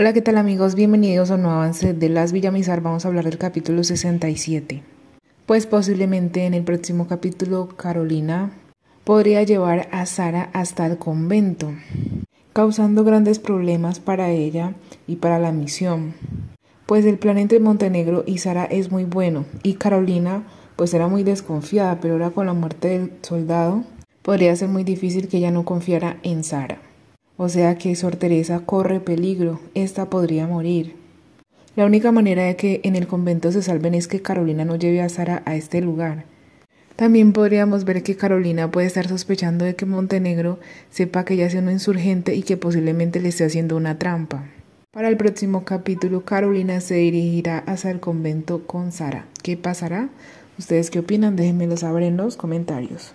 Hola, ¿qué tal amigos? Bienvenidos a un nuevo avance de Las Villamizar. Vamos a hablar del capítulo 67. Pues posiblemente en el próximo capítulo Carolina podría llevar a Sara hasta el convento, causando grandes problemas para ella y para la misión. Pues el plan entre Montenegro y Sara es muy bueno y Carolina pues era muy desconfiada, pero ahora con la muerte del soldado podría ser muy difícil que ella no confiara en Sara. O sea que Sor Teresa corre peligro, esta podría morir. La única manera de que en el convento se salven es que Carolina no lleve a Sara a este lugar. También podríamos ver que Carolina puede estar sospechando de que Montenegro sepa que ella es una insurgente y que posiblemente le esté haciendo una trampa. Para el próximo capítulo, Carolina se dirigirá hacia el convento con Sara. ¿Qué pasará? ¿Ustedes qué opinan? Déjenmelo saber en los comentarios.